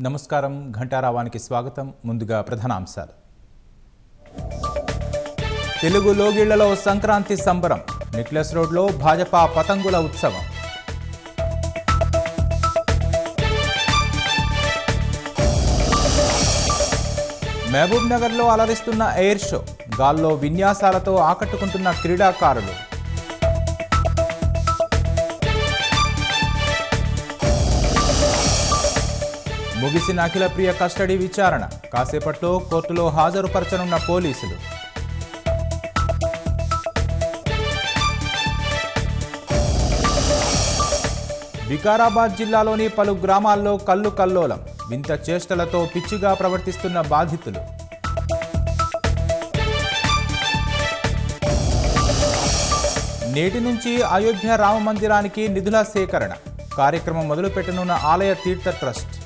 నమస్కారం ఘంటారావానికి స్వాగతం. ముందుగా ప్రధానాంశాలు. తెలుగు లోగిళ్ళలో సంక్రాంతి సంబరం నిక్లెస్ రోడ్లో భాజపా పతంగుల ఉత్సవం. మహబూబ్ నగర్లో అలరిస్తున్న ఎయిర్ షో గాల్లో విన్యాసాలతో ఆకట్టుకుంటున్న క్రీడాకారులు. ముగిసిన అఖిలప్రియ కస్టడీ విచారణ. కాసేపట్లో కోర్టులో హాజరుపరచనున్న పోలీసులు. వికారాబాద్ జిల్లాలోని పలు గ్రామాల్లో కల్లు కల్లోలం. వింత చేష్టలతో పిచ్చిగా ప్రవర్తిస్తున్న బాధితులు. నేటి నుంచి అయోధ్య రామ మందిరానికి నిధుల సేకరణ. కార్యక్రమం మొదలుపెట్టనున్న ఆలయ తీర్థ ట్రస్ట్.